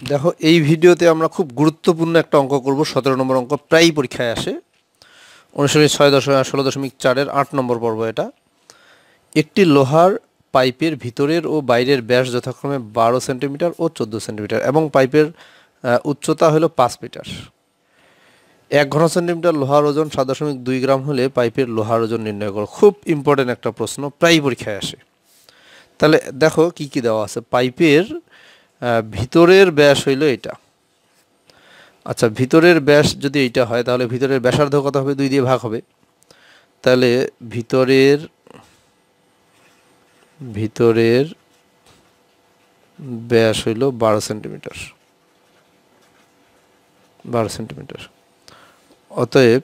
দেখো, এই ভিডিওতে আমরা খুব গুরুত্বপূর্ণ একটা অঙ্ক করব। সতেরো নম্বর অঙ্ক প্রায়ই পরীক্ষায় আসে। অনুশীলনী ছয় দশমিক, ষোলো দশমিক চারের আট নম্বর পর্ব এটা। একটি লোহার পাইপের ভিতরের ও বাইরের ব্যাস যথাক্রমে বারো সেন্টিমিটার ও চোদ্দ সেন্টিমিটার এবং পাইপের উচ্চতা হলো পাঁচ মিটার। এক ঘন সেন্টিমিটার লোহার ওজন সাত দশমিক দুই গ্রাম হলে পাইপের লোহার ওজন নির্ণয় করো। খুব ইম্পর্টেন্ট একটা প্রশ্ন, প্রায়ই পরীক্ষায় আসে। তাহলে দেখো কি কি দেওয়া আছে। পাইপের ভিতরের ব্যাস হইল এটা। আচ্ছা ভিতরের ব্যাস যদি এইটা হয়, তাহলে ভিতরের ব্যাসার্ধ কত হবে? দুই দিয়ে ভাগ হবে। তাহলে ভিতরের ভিতরের ব্যাস হইল বারো সেন্টিমিটার। বারো সেন্টিমিটার। অতএব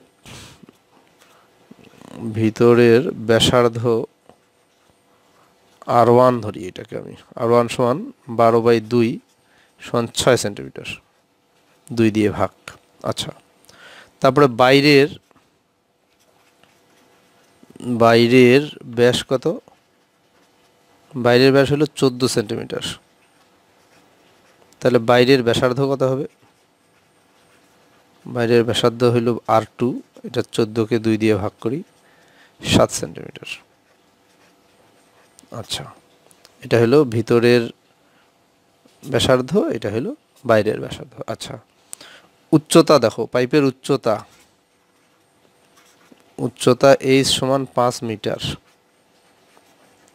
ভিতরের ব্যাসার্ধ আর ওয়ান ধরি এটাকে আমি। আর ওয়ান সমান বারো বাই দুই সমান ছয় সেন্টিমিটার। দুই দিয়ে ভাগ। আচ্ছা। তারপরে বাইরের বাইরের ব্যাস কত? বাইরের ব্যাস হলো চোদ্দ সেন্টিমিটার। তাহলে বাইরের ব্যাসার্ধ কত হবে? বাইরের ব্যাসার্ধ হইল আর টু এটা চোদ্দোকে দুই দিয়ে ভাগ করি, সাত সেন্টিমিটার। আচ্ছা। এটা হলো ভিতরের ব্যাসার্ধ, এটা হলো বাইরের ব্যাসার্ধ। আচ্ছা। উচ্চতা দেখো, পাইপের উচ্চতা। উচ্চতা এইচ সমান পাঁচ মিটার।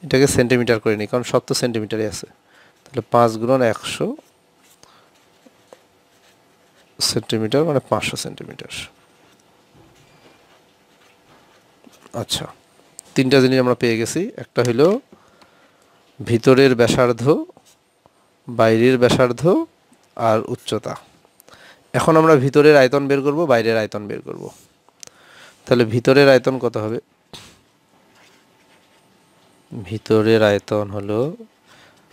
এটাকে সেন্টিমিটার করে নিই কারণ সব তো সেন্টিমিটারে আছে। তাহলে পাঁচ গুণন একশো সেন্টিমিটার মানে পাঁচশো সেন্টিমিটার। আচ্ছা। তিনটা জিনিস আমরা পেয়ে গেছি। একটা হইল ভিতরের ব্যাসার্ধ, বাইরের ব্যাসার্ধ আর উচ্চতা। এখন আমরা ভিতরের আয়তন বের করব, বাইরের আয়তন বের করব। তাহলে ভিতরের আয়তন কত হবে? ভিতরের আয়তন হলো,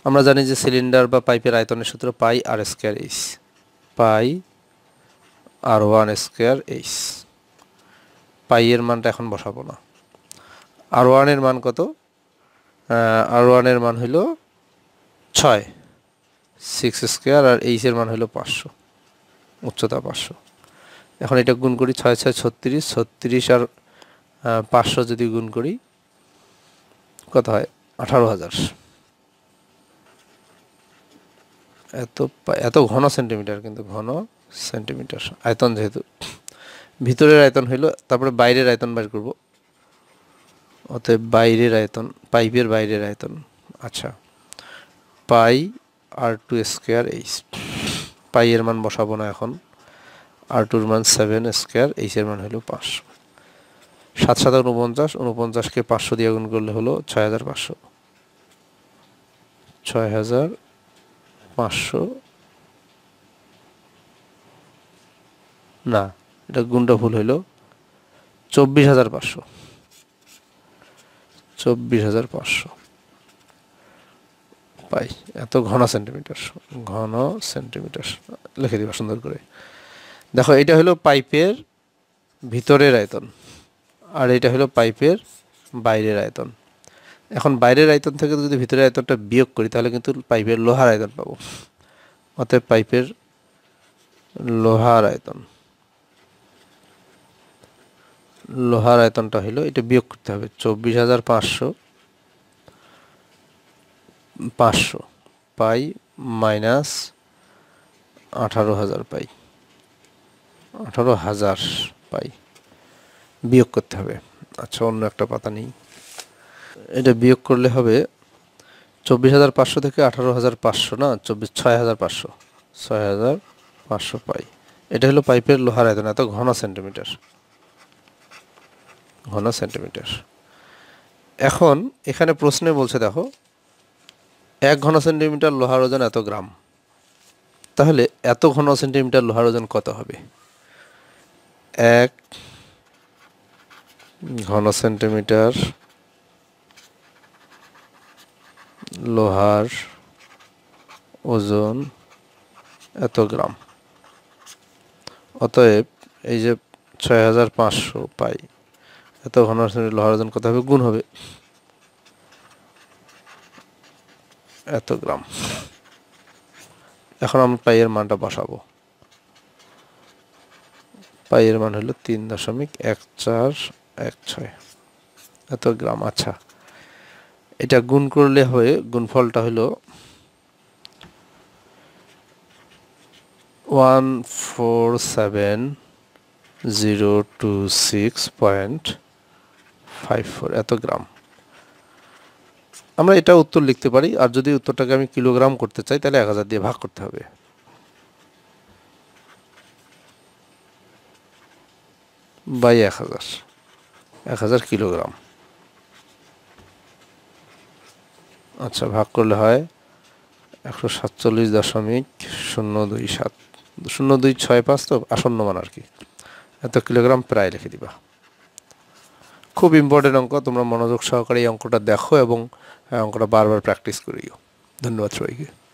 আমরা জানি যে সিলিন্ডার বা পাইপের আয়তনের সূত্র pi r square h, pi r one square h. পাইয়ের মানটা এখন বসাবো না। আর ওয়ানের মান কত? আর ওয়ানের মান হইল ছয় সিক্স স্কোয়ার আর এইচের মান হইল পাঁচশো, উচ্চতা পাঁচশো। এখন এটা গুণ করি ছয় ছয়, ছত্রিশ ছত্রিশ আর পাঁচশো যদি গুণ করি, কত হয়? আঠারো হাজার। এত এত ঘন সেন্টিমিটার কিন্তু ঘন সেন্টিমিটার আয়তন যেহেতু, ভিতরের আয়তন হইল, তারপরে বাইরের আয়তন বের করব। অতএব বাইরের আয়তন, পাইপের বাইরের আয়তন। আচ্ছা। Pi r two square h. Pi মান বসাবো না এখন। আর টুর মান সেভেন স্কোয়ার এইচের মান হলো পাঁচশো সাত সাত উনপঞ্চাশ উনপঞ্চাশকে পাঁচশো দিয়ে গুণ করলে হলো ছয় হাজার পাঁচশো। ছয় হাজার পাঁচশো। না, এটা গুণটা ভুল হইল। চব্বিশ হাজার পাঁচশো। চব্বিশ হাজার পাঁচশো। পাই এত ঘন সেন্টিমিটার ঘন সেন্টিমিটার লিখে দিবা, সুন্দর করে। দেখো, এটা হলো পাইপের ভিতরের আয়তন, আর এটা হলো পাইপের বাইরের আয়তন। এখন বাইরের আয়তন থেকে যদি ভিতরের আয়তনটা বিয়োগ করি, তাহলে কিন্তু পাইপের লোহার আয়তন পাবো। অতএব পাইপের লোহার আয়তন। লোহার আয়তনটা হলো এটা বিয়োগ করতে হবে, চব্বিশ হাজার পাঁচশো পাঁচশো, পাই মাইনাস আঠারো হাজার পাই, আঠারো হাজার পাই বিয়োগ করতে হবে। আচ্ছা অন্য একটা পাতা নেই। এটা বিয়োগ করলে হবে চব্বিশ হাজার পাঁচশো থেকে আঠারো হাজার পাঁচশো না, চব্বিশ, ছয় হাজার পাঁচশো, ছয় হাজার পাঁচশো পাই। এটা হলো পাইপের লোহার আয়তন, এত ঘন সেন্টিমিটার। ঘন সেন্টিমিটার। এখন এখানে প্রশ্নে বলছে, দেখো, এক ঘন সেন্টিমিটার লোহার ওজন এত গ্রাম। তাহলে এত ঘন সেন্টিমিটার লোহার ওজন কত হবে? এক ঘন সেন্টিমিটার লোহার ওজন এত গ্রাম। অতএব এই যে ছয় হাজার পাঁচশো পাই এত ঘন ওজন কত হবে? গুণ হবে। এত গ্রাম। এখন আমরা পাইয়ের মানটা বসাবো। পাইয়ের মান হলো তিন দশমিক এক চার এক ছয়। এত গ্রাম আচ্ছা। এটা গুণ করলে হয়ে গুণফলটা হলো one four seven zero two six point five four এত গ্রাম। আমরা এটা উত্তর লিখতে পারি, আর যদি উত্তরটাকে আমি কিলোগ্রাম করতে চাই, তাহলে এক হাজার দিয়ে ভাগ করতে হবে। বাই এক হাজার। এক হাজার কিলোগ্রাম। আচ্ছা ভাগ করলে হয় একশো সাতচল্লিশ দশমিক শূন্য দুই সাত। শূন্য দুই ছয় পাঁচ তো আসন্ন মান আর কি। এত কিলোগ্রাম প্রায় লিখে দিবা। খুব ইম্পর্টেন্ট অঙ্ক। তোমরা মনোযোগ সহকারে এই অঙ্কটা দেখো এবং অঙ্কটা বারবার প্র্যাকটিস করিও। ধন্যবাদ সবাইকে।